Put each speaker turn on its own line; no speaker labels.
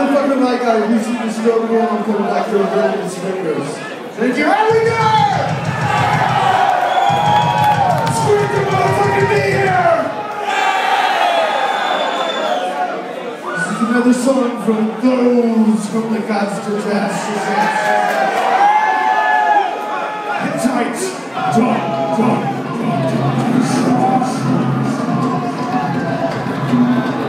motherfucking like I used to just go home and coming back to a girl with sprinkles. Thank you. How we doing? Sprinkle motherfucking be here! This is another song from those from the gods to death. Hittites, dog, dog. Thank you.